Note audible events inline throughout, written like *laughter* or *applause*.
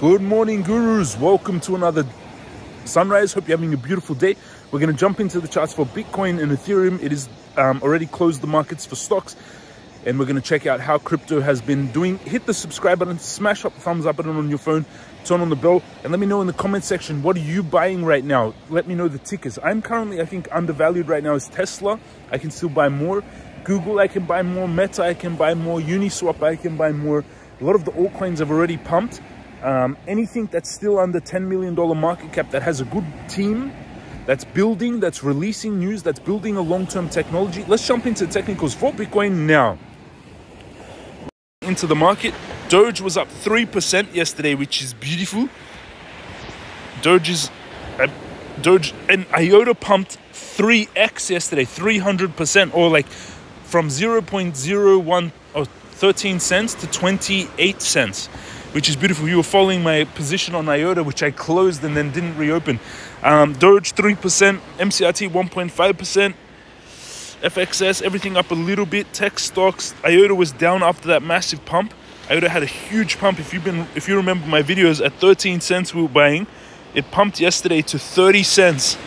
Good morning, gurus. Welcome to another sunrise. Hope you're having a beautiful day. We're going to jump into the charts for Bitcoin and Ethereum. It is um, already closed the markets for stocks, and we're going to check out how crypto has been doing. Hit the subscribe button, smash up the thumbs up button on your phone, turn on the bell, and let me know in the comment section what are you buying right now. Let me know the tickers. I'm currently, I think, undervalued right now is Tesla. I can still buy more. Google, I can buy more. Meta, I can buy more. Uniswap, I can buy more. A lot of the altcoins have already pumped. Um, anything that's still under $10 million market cap that has a good team, that's building, that's releasing news, that's building a long-term technology. Let's jump into technicals for Bitcoin now. Into the market, Doge was up 3% yesterday, which is beautiful. Doge is, uh, Doge and IOTA pumped 3x yesterday, 300%, or like from 0.01 or 13 cents to 28 cents which is beautiful. You were following my position on IOTA, which I closed and then didn't reopen. Um, Doge 3%, MCRT 1.5%, FXS, everything up a little bit. Tech stocks, IOTA was down after that massive pump. IOTA had a huge pump. If you've been, if you remember my videos, at 13 cents we were buying. It pumped yesterday to 30 cents.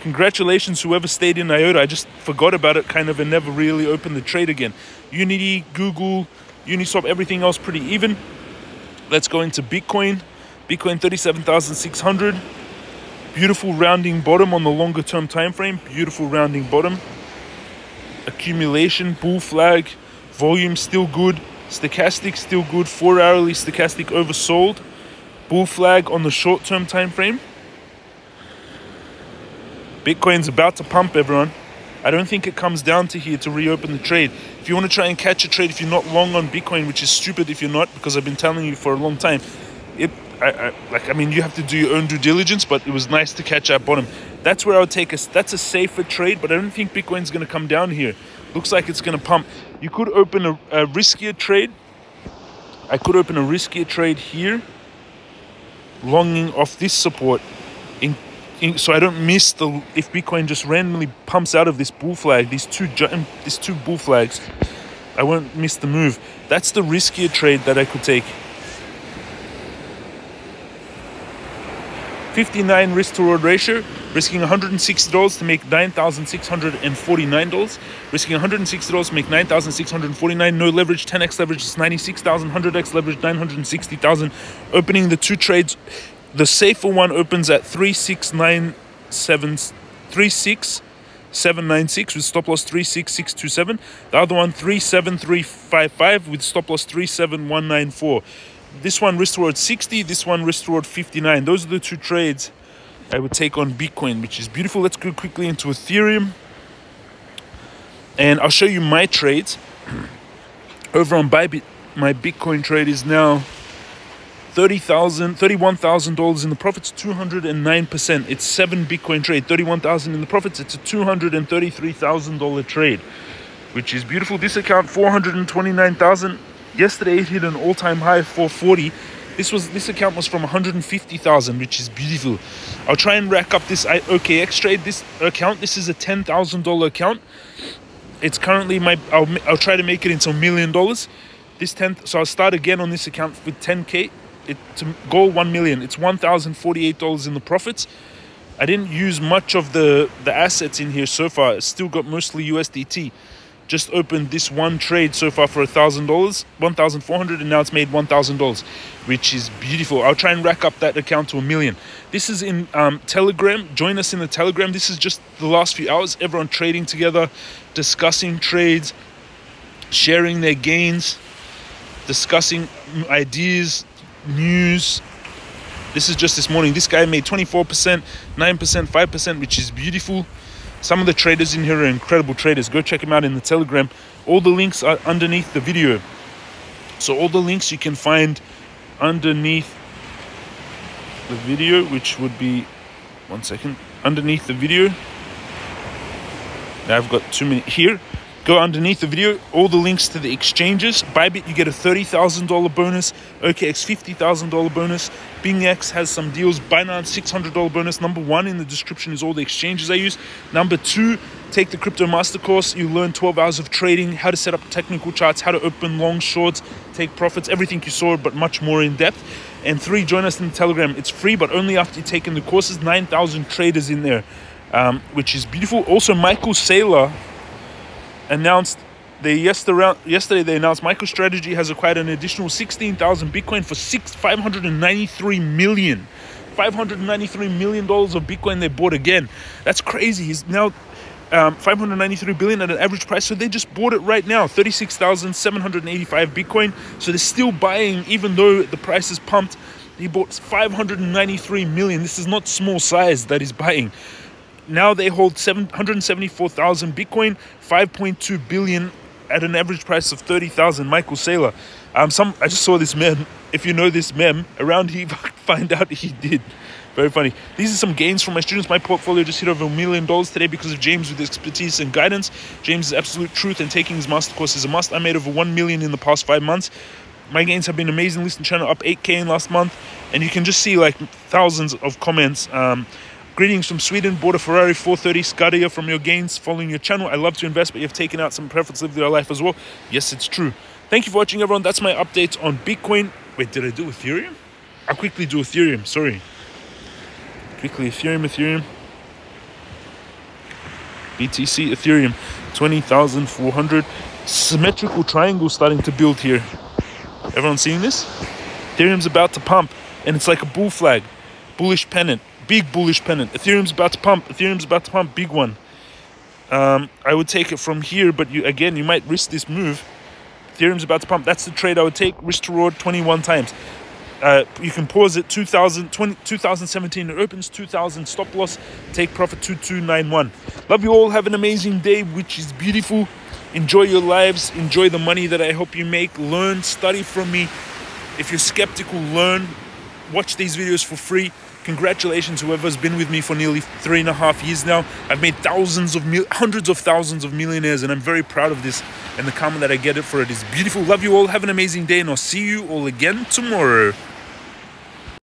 Congratulations, whoever stayed in IOTA. I just forgot about it kind of and never really opened the trade again. Unity, Google, Uniswap, everything else pretty even. Let's go into Bitcoin. Bitcoin 37,600. Beautiful rounding bottom on the longer term time frame. Beautiful rounding bottom. Accumulation, bull flag, volume still good. Stochastic still good. Four hourly stochastic oversold. Bull flag on the short term time frame. Bitcoin's about to pump, everyone. I don't think it comes down to here to reopen the trade. If you want to try and catch a trade, if you're not long on Bitcoin, which is stupid if you're not, because I've been telling you for a long time, it, I, I, like, I mean, you have to do your own due diligence, but it was nice to catch that bottom. That's where I would take us. that's a safer trade, but I don't think Bitcoin's going to come down here. Looks like it's going to pump. You could open a, a riskier trade. I could open a riskier trade here, longing off this support in so I don't miss the if Bitcoin just randomly pumps out of this bull flag, these two um, these two bull flags, I won't miss the move. That's the riskier trade that I could take. 59 risk to reward ratio, risking $160 to make $9,649, risking $160 to make $9,649, no leverage, 10x leverage is 96,000, 100x leverage 960,000, opening the two trades the safer one opens at 3697 36796 with stop loss 36627. The other one 37355 with stop loss 37194. This one risk toward 60, this one risk toward 59. Those are the two trades I would take on Bitcoin, which is beautiful. Let's go quickly into Ethereum. And I'll show you my trades. *clears throat* Over on Bybit, my Bitcoin trade is now $30,000, 31,000 in the profits, 209%. It's seven Bitcoin trade, 31,000 in the profits. It's a $233,000 trade, which is beautiful. This account, 429,000. Yesterday it hit an all-time high of 440. This was this account was from 150,000, which is beautiful. I'll try and rack up this OKX trade. This account, this is a $10,000 account. It's currently my. I'll I'll try to make it into a million dollars. This 10th, so I'll start again on this account with 10k it to go 1 million it's $1048 in the profits. I didn't use much of the the assets in here so far. Still got mostly usdt just opened this one trade so far for a thousand dollars 1400 and now it's made one thousand dollars which is beautiful. I'll try and rack up that account to a million. This is in um, telegram. Join us in the telegram. This is just the last few hours. Everyone trading together discussing trades sharing their gains discussing ideas news. This is just this morning. This guy made 24%, 9%, 5%, which is beautiful. Some of the traders in here are incredible traders. Go check them out in the Telegram. All the links are underneath the video. So all the links you can find underneath the video, which would be, one second, underneath the video. Now I've got too many here. Go underneath the video, all the links to the exchanges. Bybit, you get a $30,000 bonus. OKX, $50,000 bonus. BingX has some deals. Binance, $600 bonus. Number one in the description is all the exchanges I use. Number two, take the Crypto Master course. You learn 12 hours of trading, how to set up technical charts, how to open long shorts, take profits, everything you saw, but much more in depth. And three, join us in Telegram. It's free, but only after you've taken the courses. 9,000 traders in there, um, which is beautiful. Also, Michael Saylor announced they yesterday yesterday they announced MicroStrategy has acquired an additional 16,000 Bitcoin for six 593 million. 593 million dollars of Bitcoin they bought again. That's crazy. He's now um, 593 billion at an average price. So they just bought it right now, 36,785 Bitcoin. So they're still buying, even though the price is pumped. He bought 593 million. This is not small size that he's buying. Now they hold 774,000 Bitcoin, 5.2 billion at an average price of 30,000. Michael Saylor. Um, some I just saw this mem. If you know this mem, around here, *laughs* find out he did. Very funny. These are some gains from my students. My portfolio just hit over a million dollars today because of James with expertise and guidance. James is absolute truth and taking his master course is a must. I made over 1 million in the past five months. My gains have been amazing. Listen channel up 8k in last month. And you can just see like thousands of comments. Um, Greetings from Sweden. Bought a Ferrari 430 Scuderia from your gains following your channel. I love to invest, but you've taken out some profits, lived your life as well. Yes, it's true. Thank you for watching, everyone. That's my update on Bitcoin. Wait, did I do Ethereum? I'll quickly do Ethereum. Sorry. Quickly, Ethereum, Ethereum. BTC, Ethereum, 20,400. Symmetrical triangle starting to build here. Everyone seeing this? Ethereum's about to pump, and it's like a bull flag. Bullish pennant big bullish pennant. Ethereum's about to pump. Ethereum's about to pump. Big one. Um, I would take it from here, but you again, you might risk this move. Ethereum's about to pump. That's the trade I would take. Risk to reward 21 times. Uh, you can pause it 2000, 20, 2017. It opens 2000. Stop loss. Take profit 2291. Love you all. Have an amazing day, which is beautiful. Enjoy your lives. Enjoy the money that I hope you make. Learn, study from me. If you're skeptical, learn. Watch these videos for free. Congratulations, whoever's been with me for nearly three and a half years now. I've made thousands of, mil- hundreds of thousands of millionaires, and I'm very proud of this. And the karma that I get it for it is beautiful. Love you all. Have an amazing day, and I'll see you all again tomorrow.